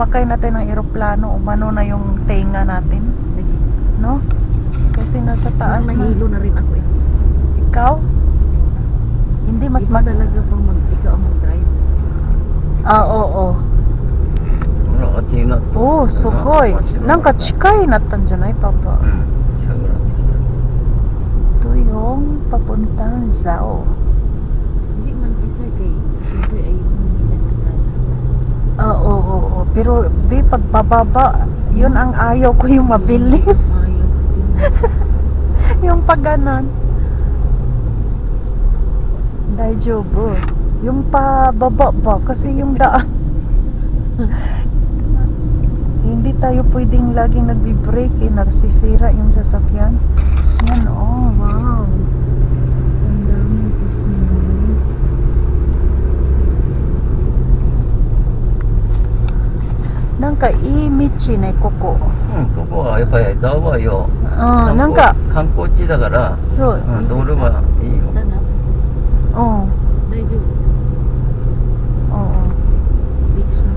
sumakay natin ng eroplano, umano na yung tenga natin. No? Kasi nasa taas na. Nahilo na rin ako eh. Ikaw? Hindi, mas Ikaw mag... talaga pang mag... Ikaw ang mag-drive. Ah, oo, oo. Oh, sugoy. Nang kachikay natan janay, papa. Ito yung papuntang Zao. Pero, di, pagbababa, yun ang ayaw ko yung mabilis. Yung pagganan. Daijobu. Yung pababa ba? Kasi yung daan. Hindi tayo pwedeng laging nagbi-brake eh. Nagsisira yung sasakyan. Yan, oh, wow. なんかいい道ね、ここ。うんここはやっぱりザオはようん、なんか、観光地だから、そう。うん、道路はいいようん。Oo. Beach na.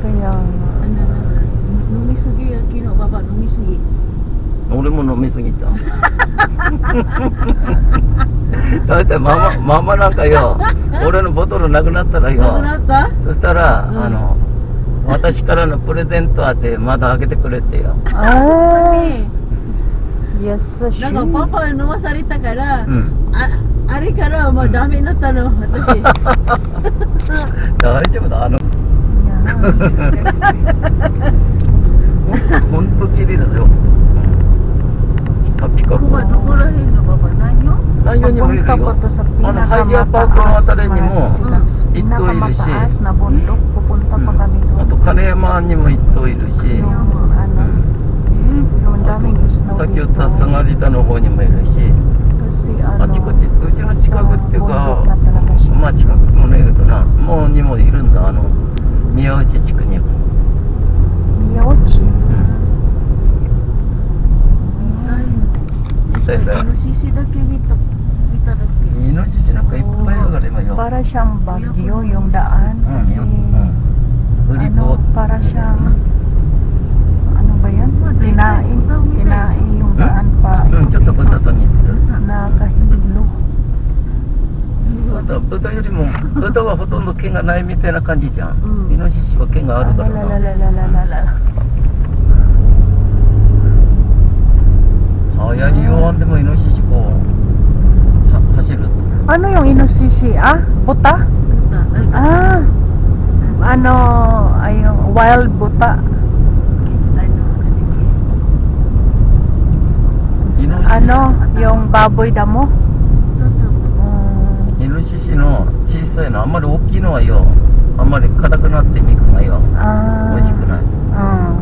Kaya. Ano na nga. Numisugi yung kino, baba, numisugi. 俺も飲みすぎた だってママママなんかよ俺のボトルなくなったらよ Nagunata? そしたら、うんあの私からのプレゼントあってまだ開けてくれってよ。Ay, Eh, yes, sure. なんかパパ飲まされたから、うん。ああれからもうダメになったの、私。大丈夫だあの。Yan. ほんと綺麗だよピカピカ。ここはどこら辺のパパ？何よ内容にもいる Papunta po よ to sa Ano, Hagia Park の pinakamataas, あたりにも sisilabs. ito いるしあと金山にも一頭いるし、先ほど下り田の方にもいるし。あ,ちこちうちの近くっていうかまあ近くもないけどなもうにもいるんだ。あの宮内地区にも。宮内？うん。kasi sinakay oh, pa yung lima yun. Para siyang bagyo yung daan. Hmm, kasi, yun. Hmm. Ano, para siyang, ano ba yan? Tinai. Tinai yung daan pa. Hmm, ito hmm. ah, ko sa tanya. Nakahilo. 舞台よりも舞台はほとんど毛がないみたいな感じじゃん、うん、イノシシは毛があるからならららららら流行り弱んでもイノシシこう Pasilot. Ano yung inusushi? Ah? Buta? Buta. Ay, ah. Ano, ayong wild buta. Ano, ano, yung baboy damo? Mm. Inusushi no, chisay na, amari oki no yo. Amari kadaku natte miku ga yo. Ah. Oishiku nai. Ah.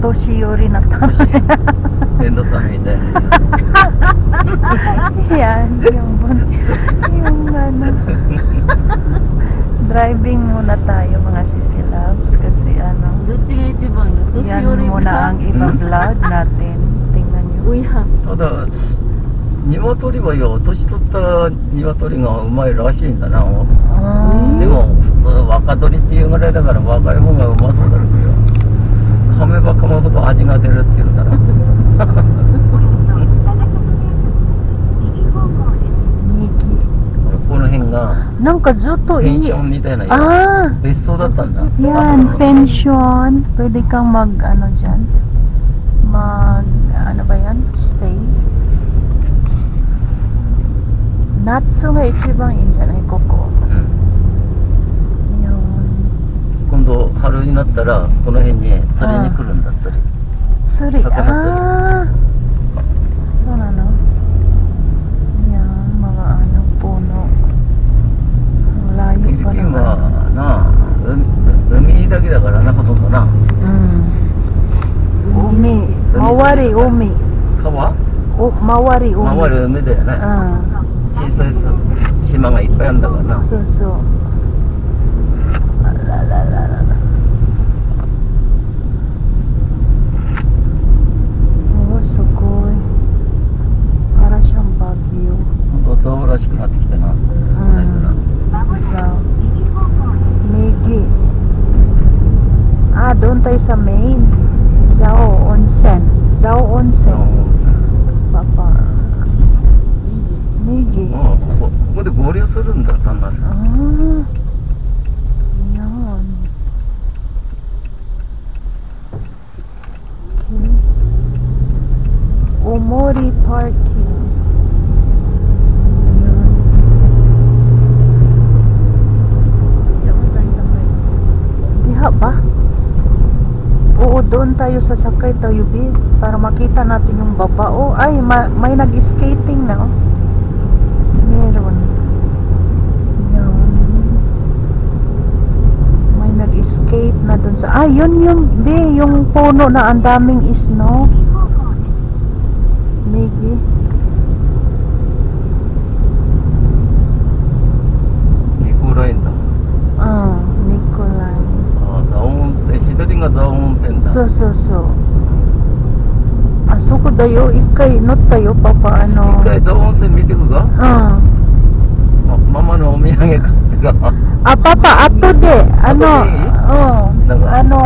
Toshi yori natta. 年レンドさんみたい Yan, yung, bun- yung ano. Driving muna tayo mga sisilabs kasi ano, どっちが一番よ年 yan 寄り muna ang iba-vlog natin. Tingnan nyo. おいはただ鶏はよ年取った鶏がうまいらしいんだな Ah. でも普通若鶏っていうぐらいだから若い方がうまそうだろうけど噛めば噛むほど味が出るっていうんだな Miki. なんかずっといい。ペンションみたいなあ別荘だったんだ。いやペンションプレディカマグあのじゃんマグあのバヤンステイ夏が一番いいんじゃないここ、今度春になったらこの辺に釣りに来るんだ釣り釣り。魚釣り。そうなの。いやまああの棒のライオンフィリピンはな海だけだからなほとんどな。うん。海。周り。海。川？お周り海。周り海だよね、うん、小さい島がいっぱいあるんだからな。そうそう。トウらしなってきたな。うん。メイジ。あ、どんたいさメイン。ザオ温泉。ザオ温泉。パパ。メイジ。あ、ここ、ここで合流するんだったんだね。おもりパーキー。Doon tayo sasakay tayo, B. Para makita natin yung baba. Oh, ay, ma- may nag-skating na, oh. Meron. May nag-skate na doon sa... Ah, yun yung, B, yung puno na ang daming snow. Migi. 温泉左が蔵王温泉だそうそうそう。あそこだよ。一回乗ったよ、パパ。あの一。回蔵王温泉見てくか？うん。まママのお土産買ってか Ah, papa, ato de. Ano? Ato de? Oh. Naga? Ano,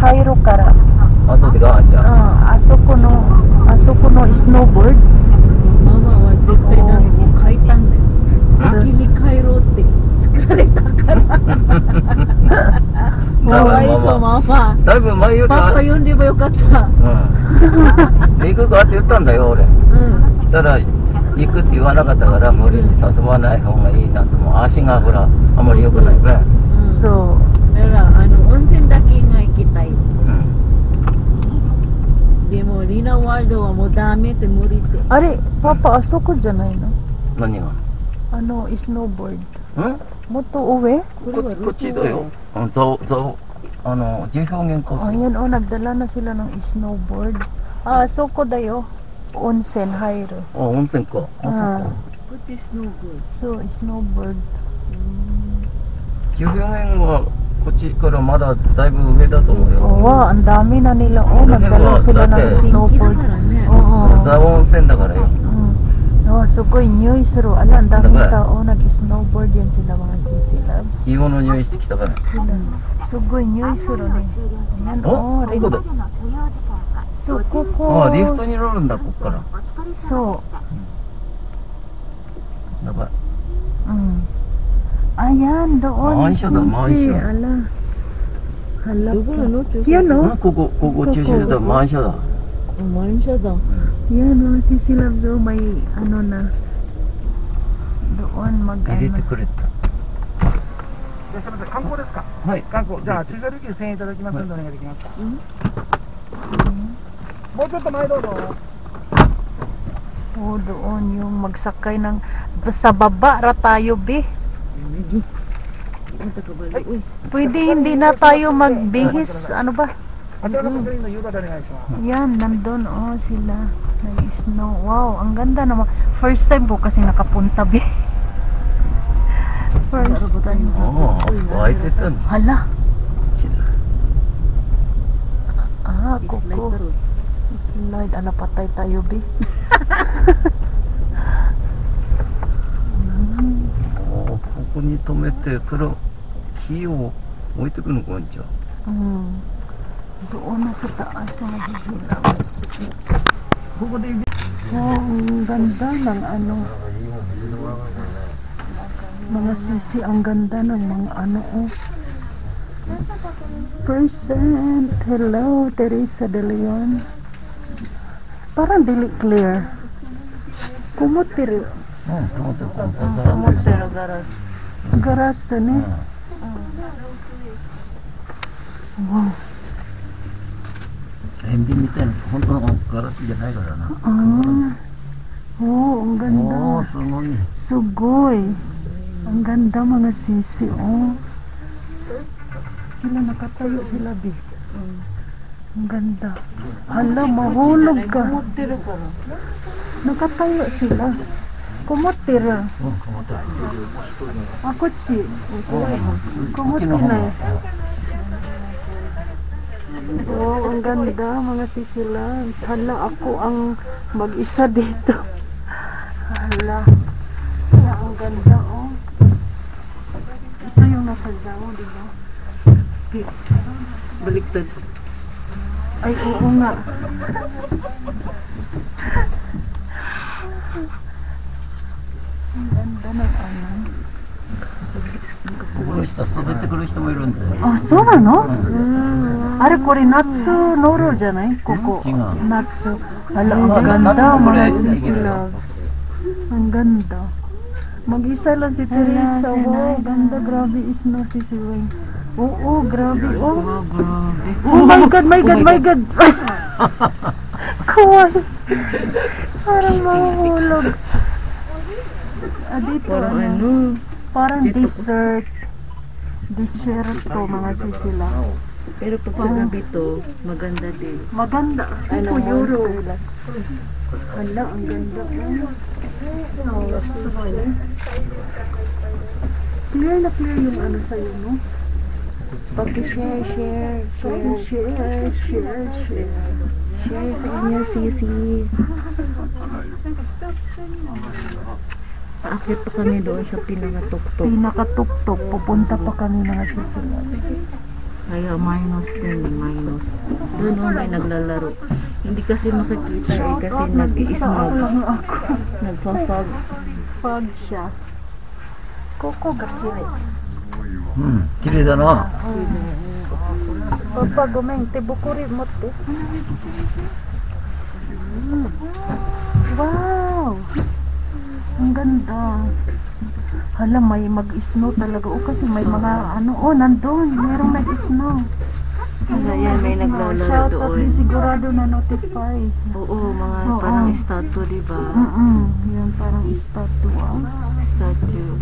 Hairo kara. 後でかじゃあ Ah, asoko no, asoko no snowboard. ママは絶対なんかもう書いたんだよそう先に帰ろうって疲れたから かわいそうママだいぶ前よりパパは呼んでばよかった。うん。行くかって言ったんだよ俺。うん。したら行くって言わなかったから無理に誘わない方がいいなと思う足がほらあんまり良くないね。うん。So, だからあの温泉だけが行きたい。うん。でもリナワールドはもうダメって無理って。ari, papa, asoko janay no? 何が Ano, snowboard. うん Moto uwi? ここっちだようん？もっと上? Ko Kochido yung um, so, so, ano, Jihongin ko Oh, yun, oh, nagdala na sila ng snowboard. Ah, so ko dayo. Onsen, Hairo. Oh, onsen ko. Onsen ko. Kuchi snowboard. So, snowboard. Jihongin wa kochi kara mada daibu ue da to omoyo. Oo, wa, ang dami na nila. Oh, nagdala sila ng snowboard. Oo. Zawa onsen da kara yo. Mm. Oh, so ko'y nyoy saro. Ala, ang daming tao nag-snowboard yan sila mga sisilabs. 日本の匂いしてきたから。すごい匂いするね。おどこだそう、ここ。あ、リフトに乗るんだ、こっから。そう。やばい。うん。Ayan, doon. Maayos siya daw, maayos siya. Ala. Hala. Yan, no? Kuko, kuko, chuchu daw, maayos siya daw. Maayos siya daw. 車だ満車だ Yan, mga sisi loves. Oh, may ano na. Doon mag 入れて ano. くれたいらっしゃいませ観光ですかはい観光じゃあ駐車料金1000円いただきますのでお願いできますか、もうちょっと前どうぞ Oh, doon yung magsakay ng sa baba ra tayo, be. Punta ka balik uy Pwede hindi na tayo magbihis. Ano ba? あちらの確認の夕方でお願いします Yan, nandun. Oh, sila. Nag-snow. Wow, ang ganda naman. First time ko kasi nakapunta, be. First time. あああそこ空いてたんじゃ Hala. ん Ah, Slide kuko. terus Slide. Ala, patay tayo, be. Hmm. おここに止めて黒木を置いてくのかんちゃ Hmm. Doon na sa taas mga hihilaws. Bukod din. Oh, ang ganda ng ano. Mga sisi, ang ganda ng mga ano. Oh. Present. Hello, Teresa De Leon. Parang dili clear. Kumutir. Hmm, kumutir. Kumutir, garas. Garas, eh. ano? Ah. Wow. 塩ビみたいな本当のガラスじゃないからな Ah. Oh, ang お ganda. おすごい Sugoy. Ang ganda mga sisi, oh. Sila nakatayo sila, Bi. Ang ganda. Hala, mahulog ka. Nakatayo sila. Kumutira. うん止まってる Ako, Chi. こっち Kumuti の方 na. が Oh, ang ganda, mga sisilan. Hala, ako ang mag-isa dito. Hala. Hala, ang ganda, oh. Ito yung nasa Zao, di ba? Baliktad. Ay, oo nga. Ang ganda ng ano. この下滑ってくる人もいるんであ、そうなのあれこれ夏ノロじゃないここ。違う夏。Hala, ang Ah, ganda夏もこれ mga sige sisi na. loves. Ang ganda. Mag-isa lang si Teresa. Wow, ganda. Grabe is no si si Wayne. Oo, grabe. Oh. Wow, grabe. Oh my God, my God, my God. Kawaii. Parang mahulog. Ah, dito. Parang ano? Parang dessert. Dessert to mga sisilas. Pero pag sa gabi to, maganda din. Maganda. Ano, euro. Hala, ang ganda. Oh. Clear na clear yung ano sa'yo, no? Pag-share, share, Share, share, share, share. Share sa inyo, Sisi. Paakyat pa kami doon sa pinakatuktok. Pinakatuktok. Pupunta pa kami na sa sila. Kaya minus 10, minus. Doon so, may naglalaro. Hindi kasi makikita eh kasi nag-ismog. Nagpa-fog. Fog siya. Koko gakiri. Hmm, kiri da na. Oh. Papa gomeng, tibukuri mo te. Hmm. Wow! Ang ganda. Hala, may mag-snow talaga. O kasi may mga ano, oh, nandun. Merong nag-snow. Kaya yan, may Shoutout, doon. di sigurado na notify. Oo, mga Oo. parang statue, di ba? Mm-mm. Yan, parang estatwa. Statue.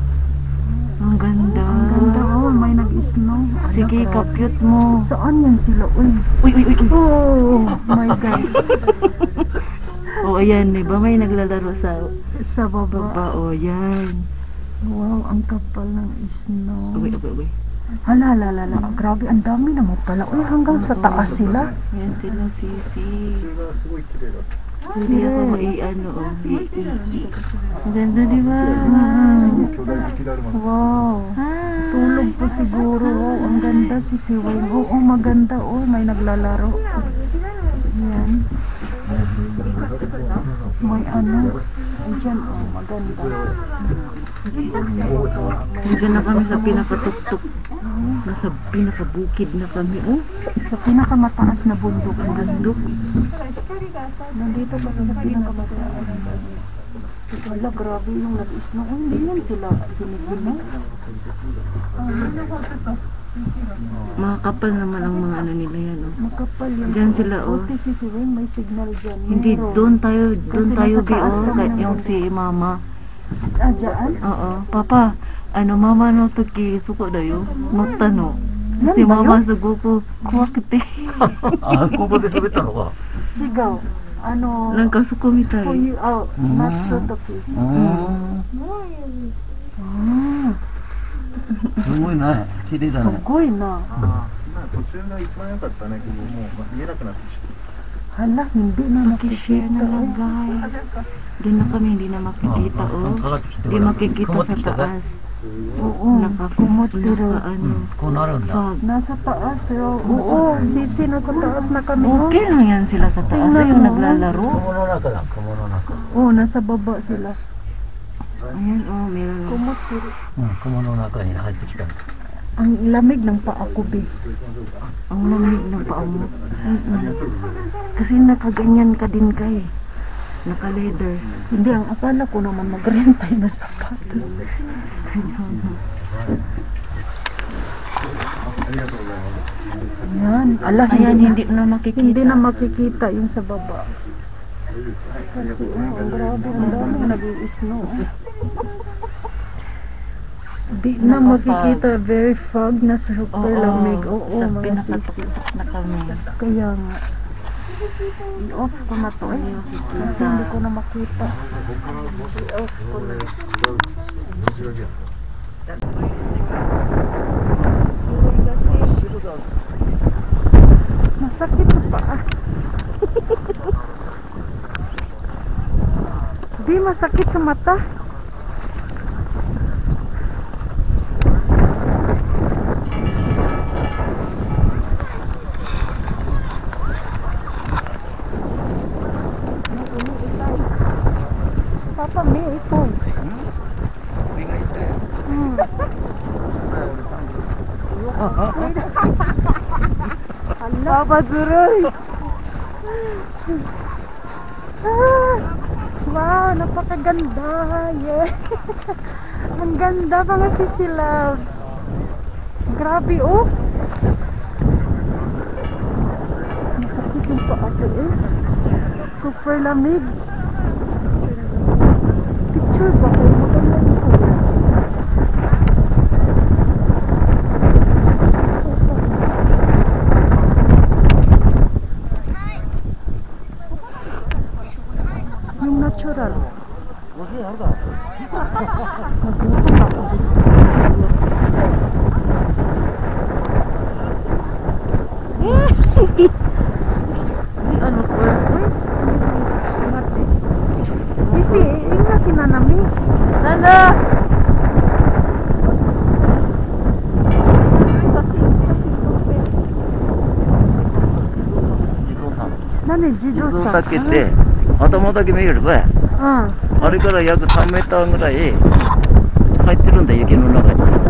Ang ganda. Ang ganda, oh, may nag-snow. Sige, Ano, kapyut mo. Saan yan sila? Uy, uy, uy, uy. oh my God. O, ayan, di ba? May naglalaro sa Sa baba. baba. O, yan. Wow, ang kapal ng snow. Uy, uy, uy. Hala, hala, hala, hala. Grabe, ang dami naman pala. Uy, hanggang sa taas sila. Yan sila, Sisi. Hindi ako mai-ano, oh. i- i- Ang ganda, di ba? Wow. Tulog po siguro. Wow, ang ganda si Siway. Oo, oh, maganda. Oh, may naglalaro. May ano. Diyan, oh, maganda. Nandiyan na kami sa pinakatuktok. Nasa pinakabukid na kami, oh. Sa pinakamataas na bundok. Bundok. Nandito kami sa pinakamataas. Wala, grabe yung nag-snow. Oh, hindi yan sila giniginaw. Mga Makakapal naman ang mga ano nila yan, oh. Makapal yan. Diyan sila, oh. Buti si Siwing, may signal dyan. Hindi, doon tayo, doon tayo, bi, oh. Kahit yung si mama. Ah, dyan? Oo. Papa, ano, mama, no, tagi, suko dayo. Magtano. Si mama sa gupo, kuha kiti. Eh. Ah, kupo kasi bitaro ka. Sigaw. Ano? Nang kasuko mitay. Eh. Oh, matso toki. Ah. Ah. すごいね綺麗だね Sugoy na. 途中が一番良かったね、ここもう見えなくなってしまう。 Hala, hindi na Makishare nakikita. na lang oh. guys. Doon na kami hindi na あ makikita あ oh. かかってきて Hindi ほら makikita 曇っ sa てきたか taas. Oo, Naka, kumot naka pero. う ano. んこうなるんだ Fog. Nasa taas. oh. Oo, sisi, nasa taas na kami. oh. Okay lang yan sila sa taas. Tingnan Ayun, mo. naglalaro. 雲の中だ雲の中 Oo, nasa baba sila. Ayan, oh, meron. Kumot po. Hmm, kumuno na ito, hinahagis ka. Ang lamig ng paa ko, be. Ang lamig ng paa mo. Kasi nakaganyan ka din kay. Eh. Naka-leather. Hindi, ang akala ko naman mag-rentay ng sapatos. Ayan. Ayan. Ala, Ayan, hindi na makikita. Hindi na makikita yung sa baba. Kasi, oh, grabe, ang dami nag-i-snow. Di na makikita, very fog na super lamig. Oo, sa mga sisi. na kami. Kaya nga. I-off ko na to eh. Kasi hindi ko na makita. I-off ko na. Masakit sa paa. Di masakit sa mata. Papa Zuroy! Ah, wow, napakaganda. Yeah. Ang ganda mga sisi loves. Grabe oh. Masakit yung paa ko eh. Super lamig. Picture ba 地蔵.岳って頭だけ見えるばい Ah. あれから約3メーターぐらい入ってるんだ雪の中に? Eh.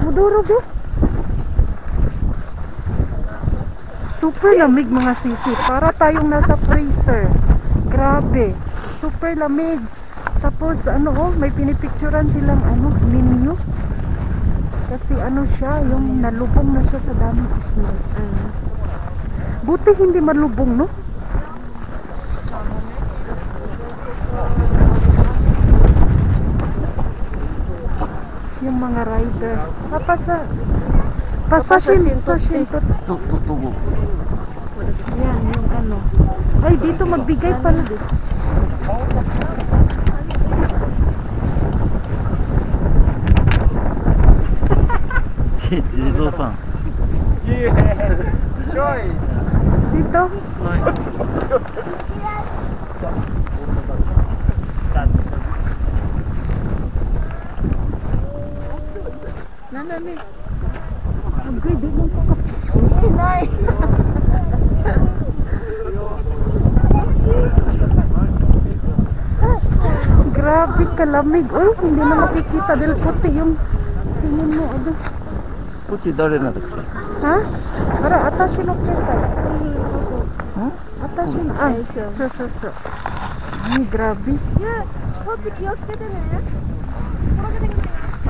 Ano Super lamig mga sisi. Para tayong nasa freezer. Grabe. Super lamig. Tapos ano oh, may pinipicturan silang ano, ninyo. Kasi ano siya, yung nalubong na siya sa daming snow. Buti hindi malubong, no? Yung mga rider. Papasa. Pasashin, pasashin. と tubo. Yan, yung ano. Ay, dito magbigay pala. Dito sa. Yeah. Joy. Dito. Nanami. Ang gay, di mong Grabe kalamig. Uy, hindi na makikita dahil puti yung tingin mo. Ano? Puti daw rin natin. Ha? Para, atashin no kentay. Ha? Hmm? Atashin. Ah, so, so, so. Ay, grabe. Yeah, hope it yos kita na yan.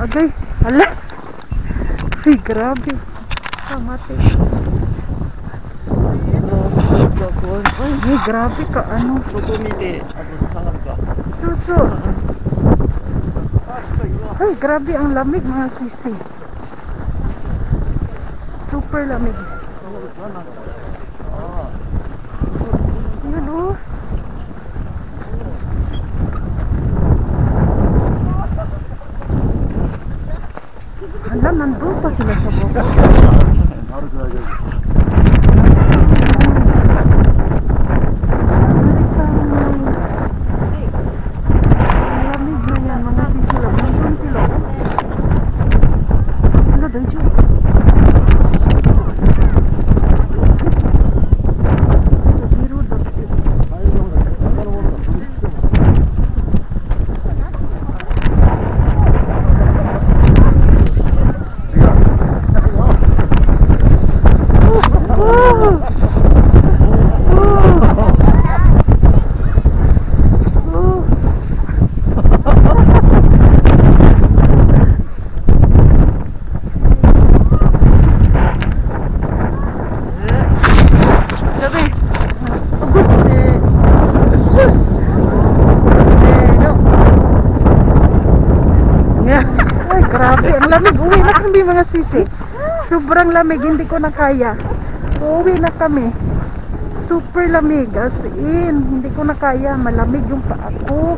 Agay, ala. Ay, grabe. Kamatay. Ay, ay, grabe ka, ano. そこ見てあと下がるか Suso. Ay, grabe ang lamig mga sisi. Super lamig. Yun oh. Hala, nandun pa sila sa baba. mga sisi. Sobrang lamig. Hindi ko na kaya. Uuwi na kami. Super lamig. As in, hindi ko na kaya. Malamig yung paa ko.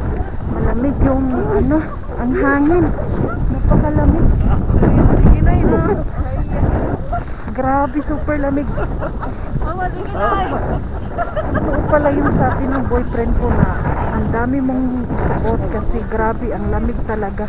Malamig yung ano, ang hangin. Napakalamig. Grabe, super lamig. Totoo pala yung sabi ng boyfriend ko na ang dami mong isuot kasi grabe ang lamig talaga.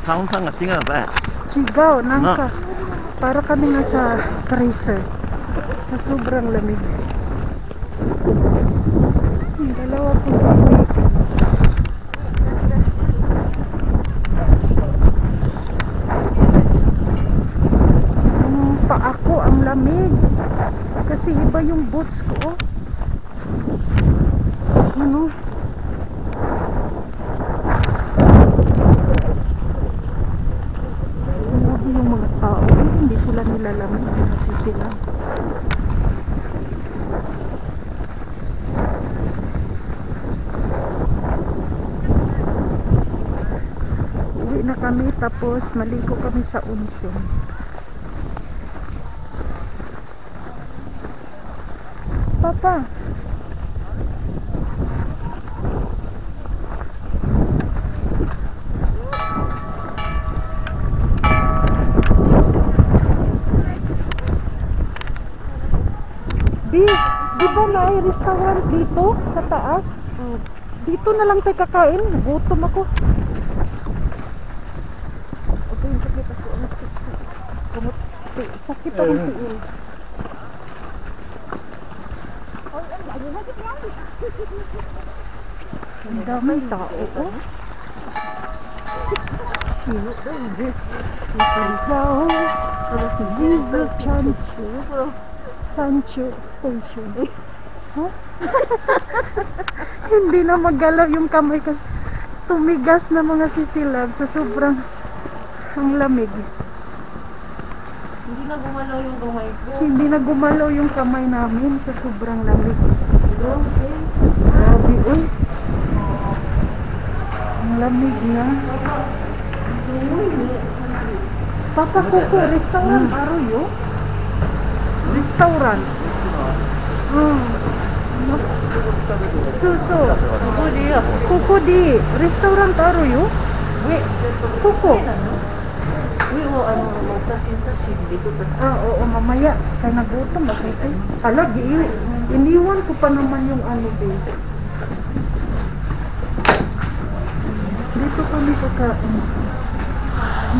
sound sound nga違うばい Sigaw, nangka. Para kami nga sa freezer. Sa sobrang lamig. Hmm, Dalawa po tapos maligo kami sa onsen. Papa. Bi, di ba na ay restaurant dito sa taas? Dito na lang tayo kakain. Gutom ako. Okay, sakit ako. Ang sakit. Kamot- Tiil. Ang daming tao oh. Sino ba yun? Zao Zizu Chanchu Sancho Station Huh? Hindi na magalaw yung kamay kasi tumigas na mga sisilab sa sobrang ang lamig. Hindi na gumalaw yung gamay ko. Hindi na gumalaw yung kamay namin sa sobrang lamig. Grabe. Grabe, uy. Ang lamig na. Papa Kuko, restaurant Aruyo? Restaurant. Hmm. Suso. Ako diya. Kuko di. Restaurant Aruyo? Wait. Kuko. Uy, o ano, magsasin-sasin. Dito? Ah, oo, mamaya. Kaya nagutom kayo? Ala, gi iniwan ko pa naman yung ano, babe. Dito kami kakain.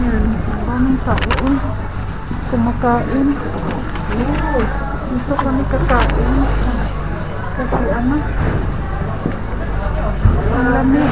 Yan, daming tao. Kumakain. Oo, dito kami kakain. Kasi ano, ang lamig.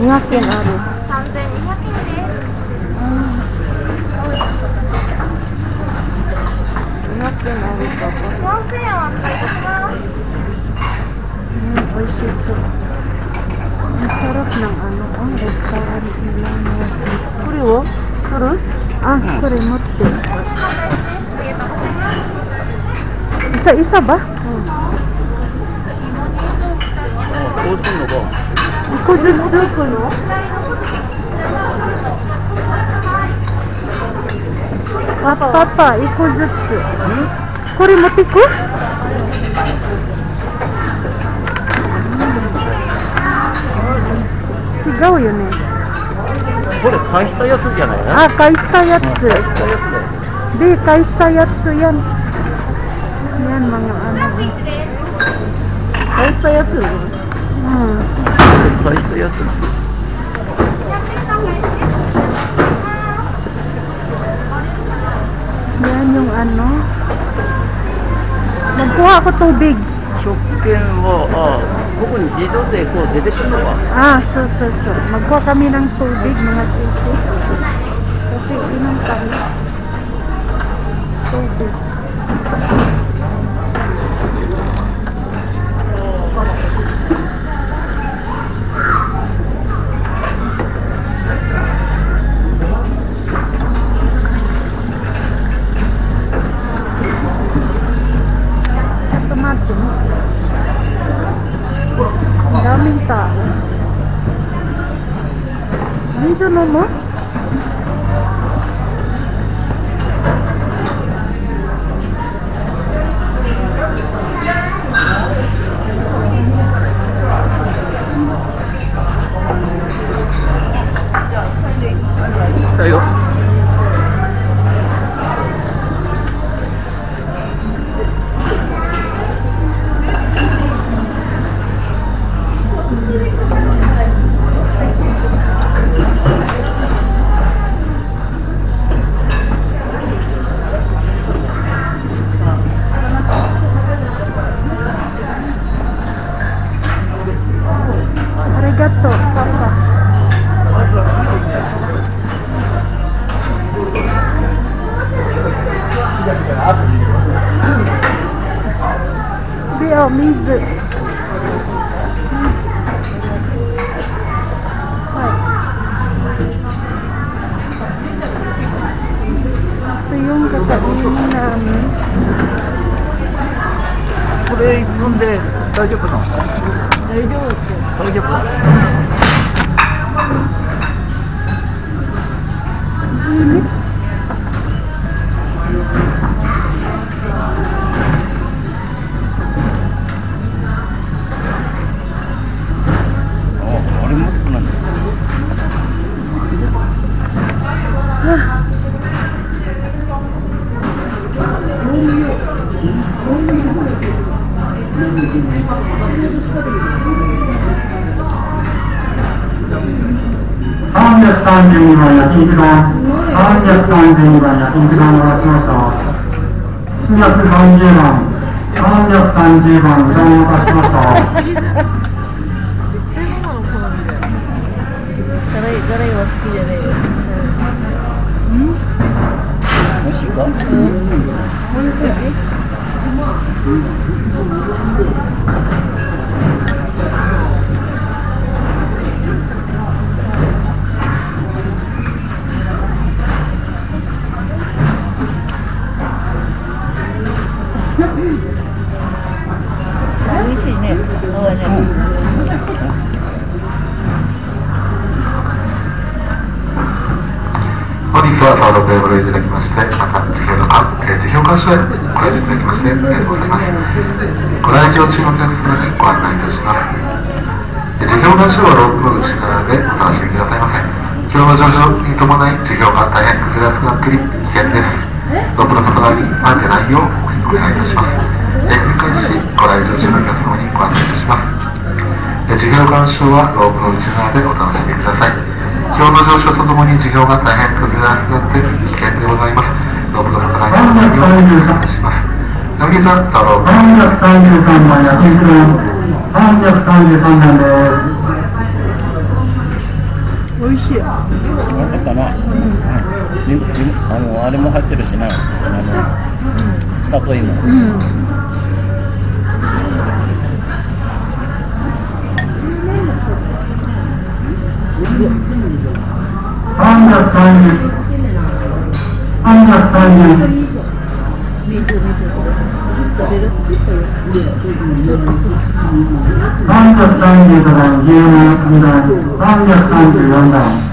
200엔 아루. 담배 200엔에. 200엔 아루라고. 평소에 왔나? 음, 맛있어. Ang sarap ng ano, ang restaurant nila na Kuri wo? Kuri? Ah, kuri. Isa-isa ba? Hmm. Oh, puso mo ba? 一個ずつ置くの？パパパ一個ずつ。これ持ってく違うよね。これ返したやつじゃない？なあ返したやつ。返しで返したやつやん。やんまがあの返したやつ 返したやつな Yan yung ano. Magkuha ako tubig. 食券はあここに自動でこう出てくるのか Ah, so, so, so. Magkuha kami ng tubig, mga sisi. Kasi inom kami. Tubig. 32番焼肉丼、332番焼肉丼を出しました。730番、330番うどんを出しました。好きじゃないよ。美味しいか？うん。美味しい。本日はサードテーブルいただきまして、また事業のか、えー、事業監修へご来場いただきましてありがとうございます。ご来場中の皆様にご案内いたします。えー事業監修はロープの内側でお楽しみくださいませ。気温の上昇に伴い事業が大変崩れやすくなっており危険です。ロープの外側に前出ないようお願いいたします。えー繰り返しご来場中の皆様にご案内いたします。えー事業鑑賞はロープの内側でお楽しみください。気温の上昇とともに事業が大変崩れやすくなって危険でございます。ロープの外側にご来場お願いします。乃木座太郎333番焼肉丼333番です美味しい。なんだかな、うん、あのあれも入ってるしなあの里芋、うん330円。330円。330円。334段。